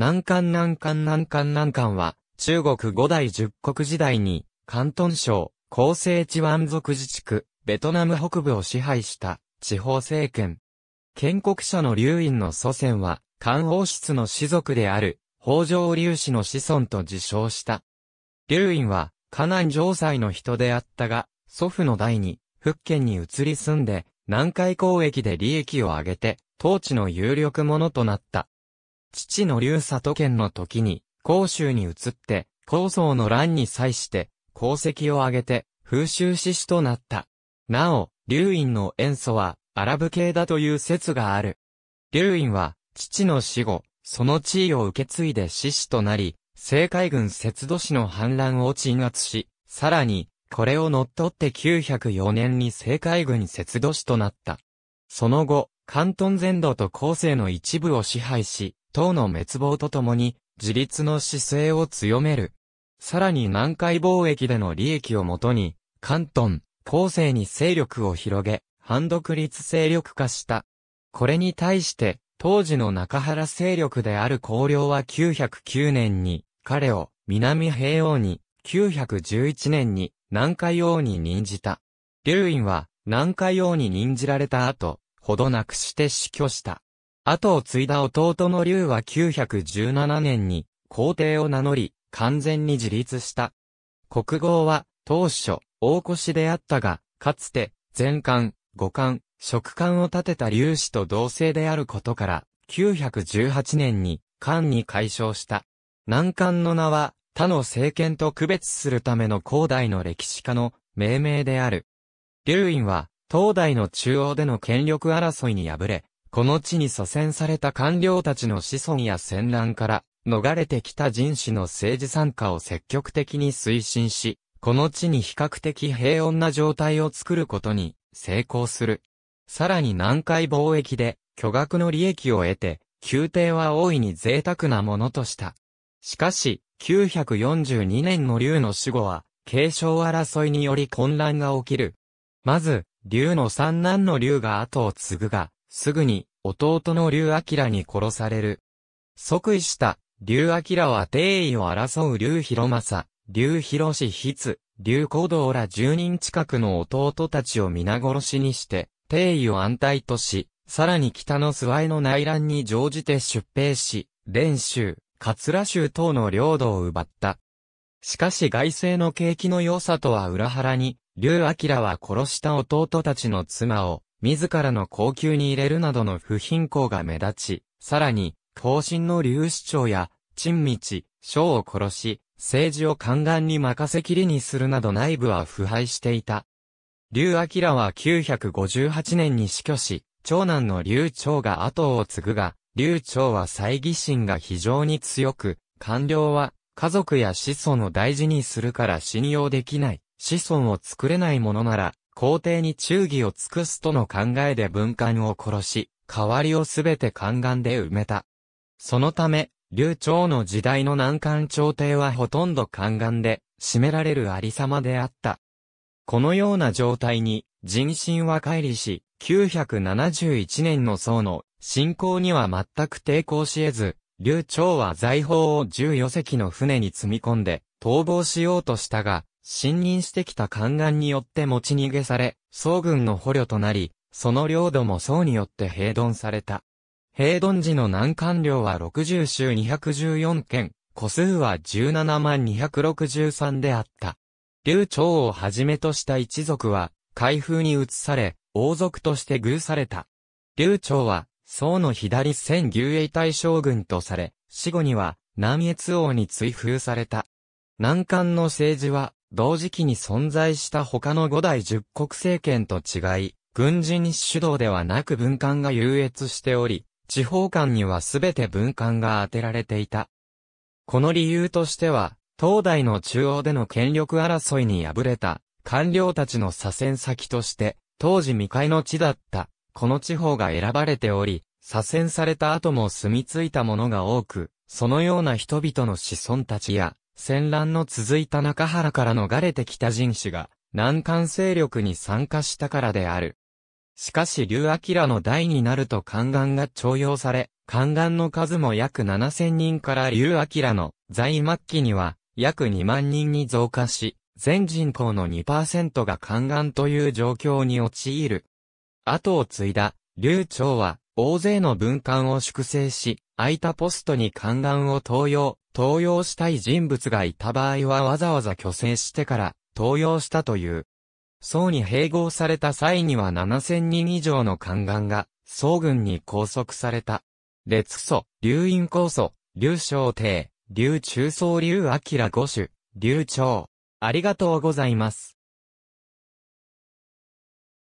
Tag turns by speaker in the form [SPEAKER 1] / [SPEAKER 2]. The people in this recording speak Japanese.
[SPEAKER 1] 南漢南漢南漢南漢は、中国五代十国時代に、広東省、広西地湾族自治区、ベトナム北部を支配した地方政権。建国者の劉院の祖先は、漢王室の氏族である、北条劉氏の子孫と自称した。劉院は、河南城西の人であったが、祖父の代に、福建に移り住んで、南海交易で利益を上げて、統治の有力者となった。父の劉里県の時に、甲州に移って、高僧の乱に際して、功績を上げて、風習志士となった。なお、劉院の塩素は、アラブ系だという説がある。劉院は、父の死後、その地位を受け継いで志士となり、政海軍節度氏の反乱を鎮圧し、さらに、これを乗っ取って904年に政海軍節度氏となった。その後、関東全土と後世の一部を支配し、党の滅亡とともに、自立の姿勢を強める。さらに南海貿易での利益をもとに、関東、後世に勢力を広げ、反独立勢力化した。これに対して、当時の中原勢力である公領は909年に、彼を南平王に、911年に南海王に任じた。劉院は南海王に任じられた後、ほどなくして死去した。後を継いだ弟の竜は917年に皇帝を名乗り、完全に自立した。国号は当初、大越であったが、かつて、前漢、五漢、食漢を立てた竜氏と同姓であることから、918年に漢に解消した。南漢の名は、他の政権と区別するための古代の歴史家の命名である。竜院は、東大の中央での権力争いに敗れ、この地に祖先された官僚たちの子孫や戦乱から逃れてきた人種の政治参加を積極的に推進し、この地に比較的平穏な状態を作ることに成功する。さらに南海貿易で巨額の利益を得て、宮廷は大いに贅沢なものとした。しかし、942年の竜の死後は、継承争いにより混乱が起きる。まず、竜の三男の竜が後を継ぐが、すぐに、弟の竜明に殺される。即位した、竜明は帝位を争う竜広正、竜広氏筆、竜行動ら10人近くの弟たちを皆殺しにして、帝位を安泰とし、さらに北の諏訪の内乱に乗じて出兵し、連州、桂州等の領土を奪った。しかし外政の景気の良さとは裏腹に、竜明は殺した弟たちの妻を、自らの高級に入れるなどの不貧困が目立ち、さらに、後進の劉市長や、陳道、将を殺し、政治を宦官に任せきりにするなど内部は腐敗していた。劉明は958年に死去し、長男の劉長が後を継ぐが、劉長は猜疑心が非常に強く、官僚は家族や子孫を大事にするから信用できない、子孫を作れないものなら、皇帝に忠義を尽くすとの考えで文官を殺し、代わりをすべて宦官で埋めた。そのため、劉朝の時代の南漢朝廷はほとんど宦官で、占められるありさまであった。このような状態に、人心は乖離し、971年の宋の侵攻には全く抵抗し得ず、劉朝は財宝を14隻の船に積み込んで逃亡しようとしたが、侵任してきた宦官によって持ち逃げされ、宋軍の捕虜となり、その領土も宋によって平頓された。平頓時の南官領は60州214県、戸数は17万263であった。劉朝をはじめとした一族は、海風に移され、王族として偶された。劉朝は、宋の左戦牛衛大将軍とされ、死後には、南越王に追封された。南漢の政治は、同時期に存在した他の五代十国政権と違い、軍人主導ではなく文官が優越しており、地方官にはすべて文官が当てられていた。この理由としては、東大の中央での権力争いに敗れた官僚たちの左遷先として、当時未開の地だったこの地方が選ばれており、左遷された後も住み着いた者が多く、そのような人々の子孫たちや、戦乱の続いた中原から逃れてきた人種が、南韓勢力に参加したからである。しかし劉明の代になると宦官が徴用され、宦官の数も約7000人から劉明の在末期には約2万人に増加し、全人口の2%が宦官という状況に陥る。後を継いだ、劉長は、大勢の文官を粛清し、空いたポストに宦官を登用、登用したい人物がいた場合はわざわざ虚勢してから登用したという。宋に併合された際には7000人以上の宦官が宋軍に拘束された。列祖、劉院高祖、劉昭帝、劉中宗劉明五種、劉長。ありがとうございます。